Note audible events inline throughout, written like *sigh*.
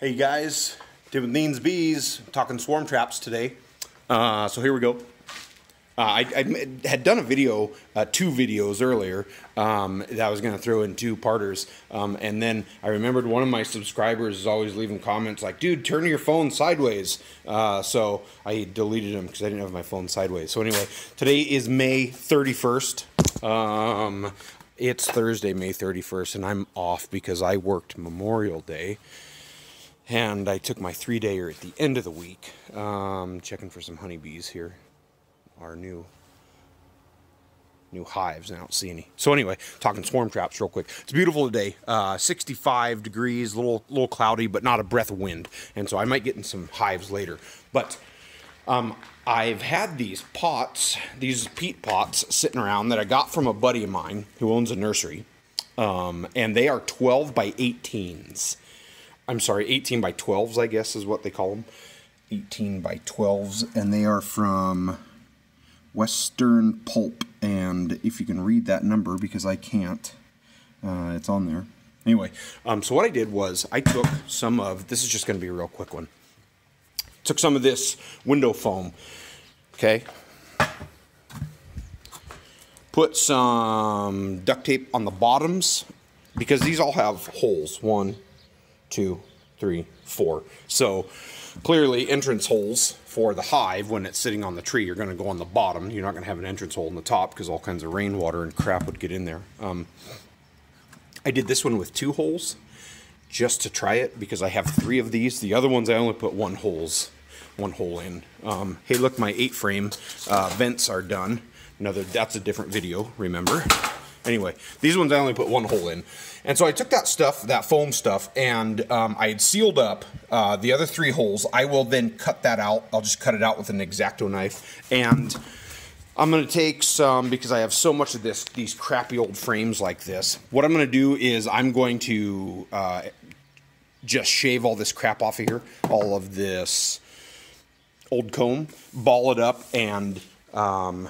Hey guys, Tim Leans Bees, talking swarm traps today. Uh, so here we go. Uh, I, I, had done a video, uh, two videos earlier, um, that I was going to throw in two parters. Um, and then I remembered one of my subscribers is always leaving comments like, dude, turn your phone sideways. Uh, so I deleted them because I didn't have my phone sideways. So anyway, today is May 31st. Um, it's Thursday, May 31st, and I'm off because I worked Memorial Day and I took my three dayer at the end of the week. Um, checking for some honeybees here. Our new new hives, and I don't see any. So anyway, talking swarm traps real quick. It's beautiful today. Uh, 65 degrees, little little cloudy, but not a breath of wind. And so I might get in some hives later. But um, I've had these pots, these peat pots, sitting around that I got from a buddy of mine who owns a nursery. Um, and they are 12 by 18s. I'm sorry, 18 by 12s, I guess is what they call them. 18 by 12s, and they are from Western Pulp. And if you can read that number, because I can't, uh, it's on there. Anyway, um, so what I did was I took some of, this is just going to be a real quick one. Took some of this window foam, okay? Put some duct tape on the bottoms, because these all have holes. One, two, three, four. So clearly entrance holes for the hive when it's sitting on the tree You're going to go on the bottom. You're not going to have an entrance hole in the top because all kinds of rainwater and crap would get in there. Um, I did this one with two holes just to try it because I have three of these. The other ones I only put one holes, one hole in. Um, hey, look, my eight frame uh, vents are done. Another, that's a different video, remember? Anyway, these ones I only put one hole in. And so I took that stuff, that foam stuff, and um, I had sealed up uh, the other three holes. I will then cut that out. I'll just cut it out with an X-Acto knife. And I'm going to take some, because I have so much of this, these crappy old frames like this. What I'm going to do is I'm going to uh, just shave all this crap off of here, all of this old comb, ball it up, and um,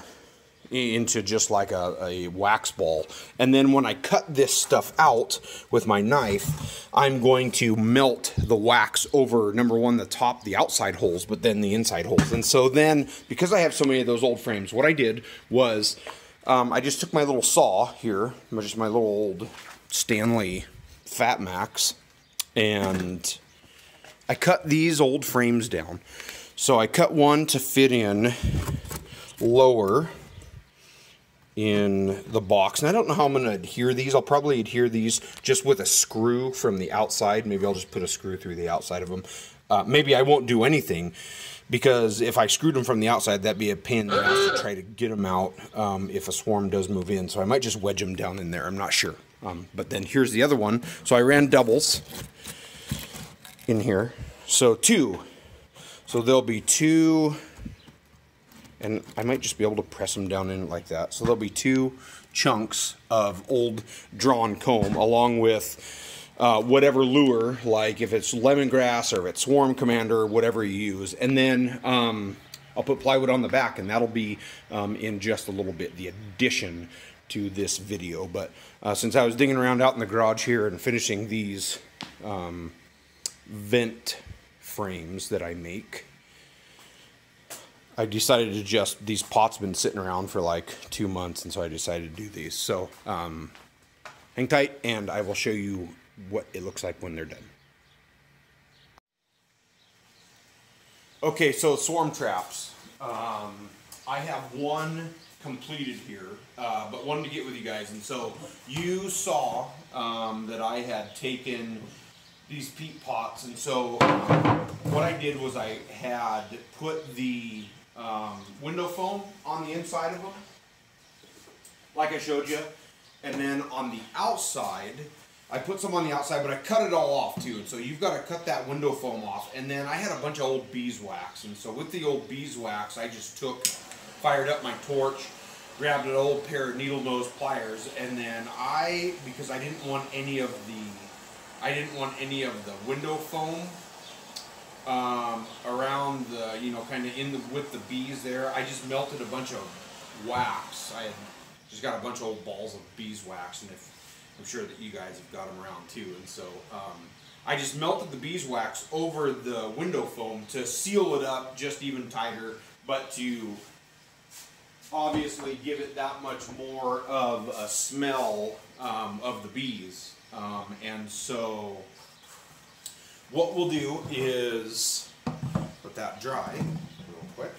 into just like a, a, wax ball. And then when I cut this stuff out with my knife, I'm going to melt the wax over, number one, the top, the outside holes, but then the inside holes. And so then, because I have so many of those old frames, what I did was um, I just took my little saw here, just my little old Stanley Fat Max, and I cut these old frames down. So I cut one to fit in lower in the box. And I don't know how I'm going to adhere these. I'll probably adhere these just with a screw from the outside. Maybe I'll just put a screw through the outside of them. Uh, maybe I won't do anything because if I screwed them from the outside, that'd be a pain in the ass to try to get them out um, if a swarm does move in. So I might just wedge them down in there. I'm not sure. Um, but then here's the other one. So I ran doubles in here. So two. So there'll be two and I might just be able to press them down in like that. So there'll be two chunks of old drawn comb along with uh, whatever lure, like if it's lemongrass or if it's swarm commander, or whatever you use. And then um, I'll put plywood on the back and that'll be um, in just a little bit, the addition to this video. But uh, since I was digging around out in the garage here and finishing these um, vent frames that I make, I decided to just, these pots been sitting around for like two months, and so I decided to do these. So um, hang tight, and I will show you what it looks like when they're done. Okay, so swarm traps. Um, I have one completed here, uh, but one to get with you guys. And so you saw um, that I had taken these peat pots, and so um, what I did was I had put the um, window foam on the inside of them, like I showed you. And then on the outside, I put some on the outside, but I cut it all off too. And so you've got to cut that window foam off. And then I had a bunch of old beeswax. And so with the old beeswax, I just took, fired up my torch, grabbed an old pair of needle nose pliers, and then I, because I didn't want any of the, I didn't want any of the window foam um, around the, you know, kind of in the with the bees there. I just melted a bunch of wax. I had just got a bunch of old balls of beeswax, and if, I'm sure that you guys have got them around too. And so um, I just melted the beeswax over the window foam to seal it up just even tighter, but to obviously give it that much more of a smell um, of the bees. Um, and so what we'll do is let that dry real quick.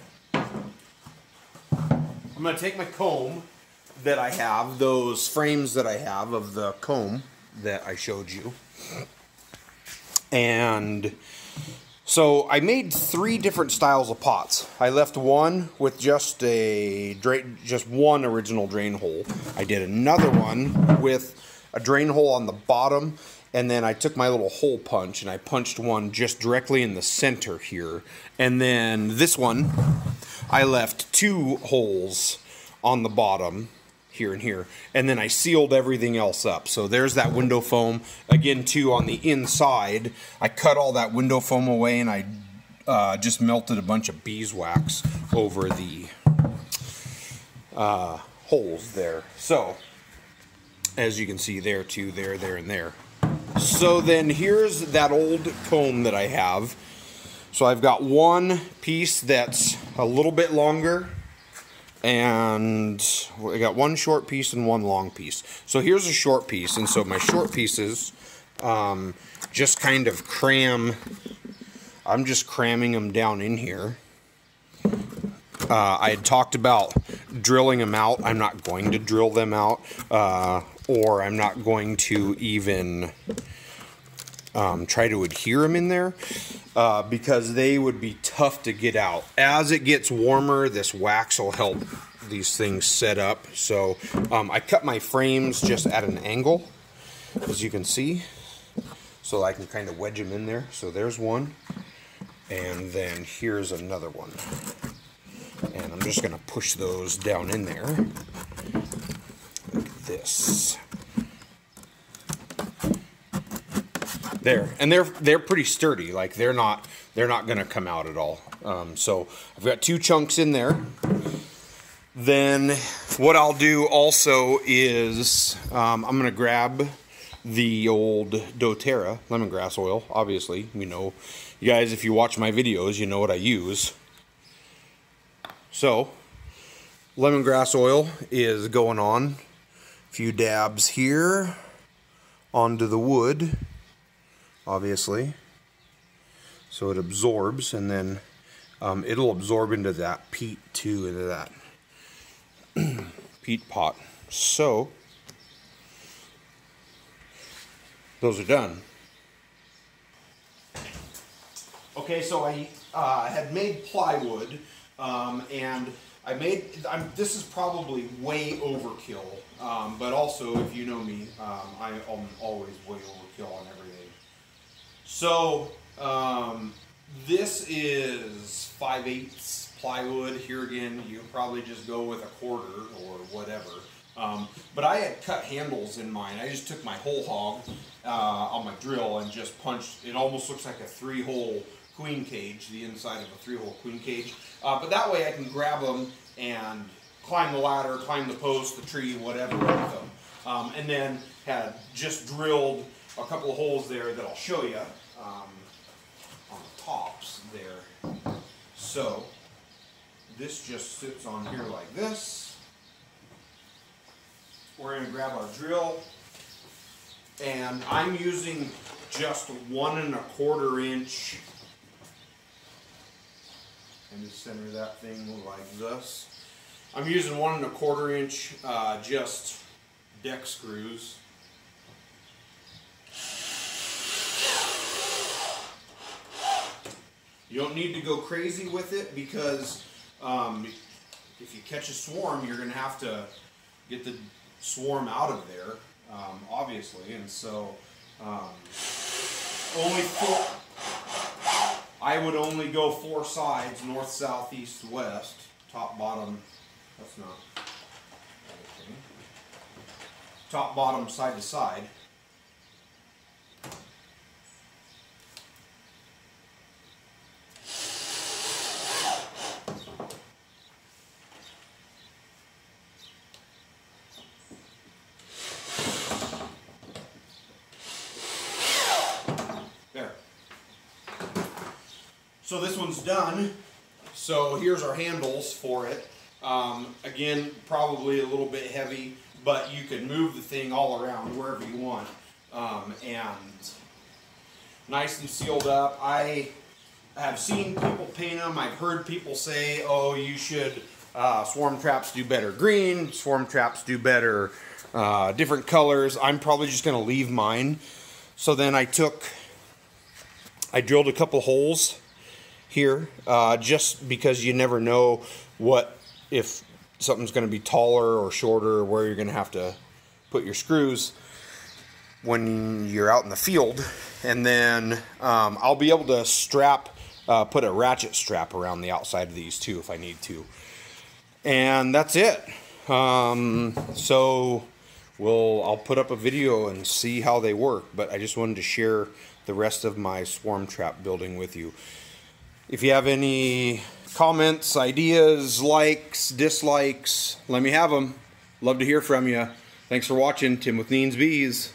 I'm going to take my comb that I have, those frames that I have of the comb that I showed you. And so I made three different styles of pots. I left one with just a drain, just one original drain hole. I did another one with a drain hole on the bottom and then I took my little hole punch and I punched one just directly in the center here. And then this one, I left two holes on the bottom here and here. And then I sealed everything else up. So there's that window foam. Again, too, on the inside, I cut all that window foam away and I uh, just melted a bunch of beeswax over the uh, holes there. So, as you can see there, too, there, there, and there. So then here's that old comb that I have. So I've got one piece that's a little bit longer and I got one short piece and one long piece. So here's a short piece, and so my short pieces um, just kind of cram, I'm just cramming them down in here. Uh, I had talked about drilling them out. I'm not going to drill them out, uh, or I'm not going to even um, try to adhere them in there uh, because they would be tough to get out. As it gets warmer, this wax will help these things set up. So um, I cut my frames just at an angle, as you can see, so I can kind of wedge them in there. So there's one, and then here's another one. And I'm just going to push those down in there. Like this. there and they're they're pretty sturdy. Like they're not they're not gonna come out at all. Um, so I've got two chunks in there. Then what I'll do also is um, I'm gonna grab the old doTERRA lemongrass oil obviously. You know you guys if you watch my videos you know what I use so lemongrass oil is going on a few dabs here onto the wood obviously. So it absorbs and then um, it'll absorb into that peat too, into that *clears throat* peat pot. So those are done. Okay, so I uh, had made plywood um, and I made, I'm, this is probably way overkill, um, but also if you know me, um, I'm always way overkill on everything. So um, this is 5 eighths plywood. Here again, you probably just go with a quarter or whatever. Um, but I had cut handles in mine. I just took my hole hog uh, on my drill and just punched. It almost looks like a three-hole queen cage, the inside of a three-hole queen cage. Uh, but that way I can grab them and climb the ladder, climb the post, the tree, whatever with them. Um, and then had just drilled a couple of holes there that I'll show you um, on the tops there. So this just sits on here like this. We're going to grab our drill and I'm using just one and a quarter inch and just center that thing like this. I'm using one and a quarter inch uh, just deck screws You don't need to go crazy with it because um, if you catch a swarm, you're going to have to get the swarm out of there, um, obviously. And so um, only four, I would only go four sides, north, south, east, west, top, bottom, that's not, top, bottom, side to side. So this one's done. So here's our handles for it. Um, again, probably a little bit heavy, but you can move the thing all around wherever you want. Um, and nice and sealed up. I have seen people paint them. I've heard people say, oh, you should, uh, swarm traps do better green, swarm traps do better uh, different colors. I'm probably just going to leave mine. So then I took, I drilled a couple holes here uh, just because you never know what, if something's going to be taller or shorter, or where you're going to have to put your screws when you're out in the field. And then um, I'll be able to strap, uh, put a ratchet strap around the outside of these too if I need to. And that's it. Um, so we'll I'll put up a video and see how they work. But I just wanted to share the rest of my swarm trap building with you. If you have any comments, ideas, likes, dislikes, let me have them. Love to hear from you. Thanks for watching. Tim with Neens Bees.